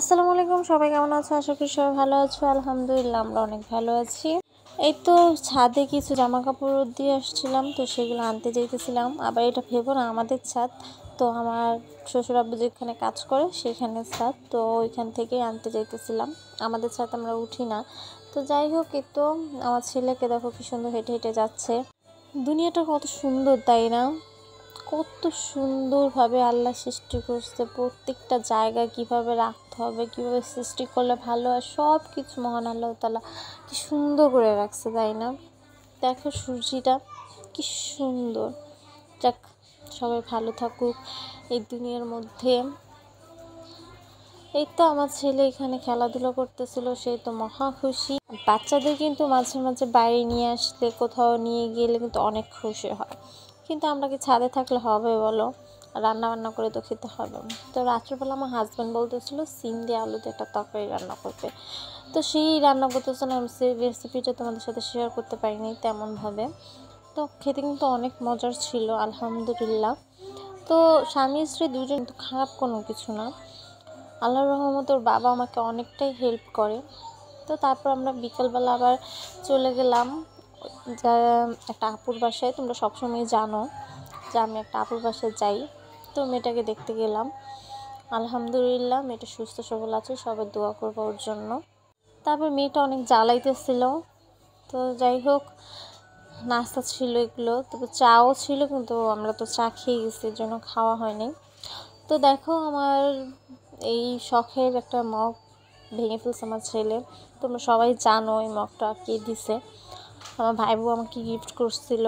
আসসালামু আলাইকুম, সবাই কেমন আছো? আশা করি সবাই ভালো আছো। আলহামদুলিল্লাহ, আমরা অনেক ভালো আছি। এই তো ছাদে কিছু জামা কাপড় দিয়ে আসছিলাম, তো সেগুলো আনতে যাইতেছিলাম। আবার এটা ভেবো না, আমাদের ছাদ। তো আমার শ্বশুর আব্বু যেখানে কাজ করে, সেখানে ছাদ। তো ওইখান থেকেই আনতে যাইতেছিলাম। আমাদের ছাদ আমরা উঠি না। তো যাই হোক, এই তো আমার ছেলেকে দেখো কি সুন্দর হেঁটে হেঁটে যাচ্ছে। দুনিয়াটা কত সুন্দর, তাই না? কত সুন্দরভাবে আল্লাহ সৃষ্টি করছে। প্রত্যেকটা জায়গা কীভাবে রাখতে হবে, কীভাবে সৃষ্টি করলে ভালো হয় সব কিছু মহান আল্লাহ তালা কি সুন্দর করে রাখছে, তাই না? দেখো সূর্যিটা কি সুন্দর। যাক, সবাই ভালো থাকুক এই দুনিয়ার মধ্যে। এই তো আমার ছেলে এখানে খেলাধুলা করতেছিল সেই তো মহা খুশি। বাচ্চাদের কিন্তু মাঝে মাঝে বাইরে নিয়ে আসলে কোথাও নিয়ে গেলে কিন্তু অনেক খুশি হয়। কিন্তু আমরা কি ছাদে থাকলে হবে বলো। রান্না বান্না করে তো খেতে হবে। তো রাত্রেবেলা আমার হাজব্যান্ড বলতেছিল, সিম দিয়ে আলুতে একটা তরকারি রান্না করবে। তো সেই রান্না করতেছিল, আমি সেই রেসিপিটা তোমাদের সাথে শেয়ার করতে পারিনি তেমনভাবে। তো খেতে কিন্তু অনেক মজার ছিল, আলহামদুলিল্লাহ। তো স্বামী স্ত্রী দুজন কিন্তু খারাপ কোনো কিছু না। আল্লাহর রহমত ওর বাবা আমাকে অনেকটাই হেল্প করে। তো তারপর আমরা বিকালবেলা আবার চলে গেলাম। যা, একটা আপুর বাসায় তোমরা সবসময় জানো যে আমি একটা আপুর বাসায় যাই। তো মেয়েটাকে দেখতে গেলাম। আলহামদুলিল্লাহ, মেয়েটা সুস্থ, সবল আছে, সবাই দোয়া করব ওর জন্য। তারপর মেয়েটা অনেক জ্বালাইতেছিল। তো যাই হোক, নাস্তা ছিল এগুলো। তবে চাও ছিল, কিন্তু আমরা তো চা খেয়ে গেছি, এর জন্য খাওয়া হয়নি। তো দেখো আমার এই শখের একটা মগ ভেঙে ফেলছে আমার ছেলে। তোমরা সবাই জানো এই মগটা কে দিছে। আমার ভাই বউ আমাকে গিফট করছিল।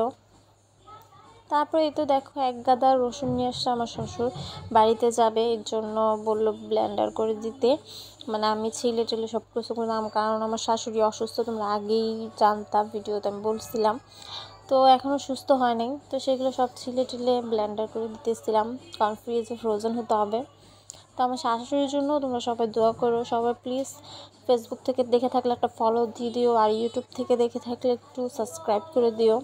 তারপরে এই তো দেখো এক গাদা রসুন নিয়ে আসছে আমার শ্বশুর। বাড়িতে যাবে, এর জন্য বলল ব্লেন্ডার করে দিতে। মানে আমি ছেলে টেলে সব কিছু করলাম, কারণ আমার শাশুড়ি অসুস্থ, তোমরা আগেই জানতাম ভিডিওতে আমি বলছিলাম। তো এখনও সুস্থ হয় নাই, তো সেগুলো সব ছিলে টিলে ব্লেন্ডার করে দিতেছিলাম, কারণ ফ্রিজে ফ্রোজেন হতে হবে। তো আমার শাশুড়ির জন্য তোমরা সবাই দোয়া করো। সবাই প্লিজ ফেসবুক থেকে দেখে থাকলে একটা ফলো দিয়ে দিও আর ইউটিউব থেকে দেখে থাকলে একটু সাবস্ক্রাইব করে দিও।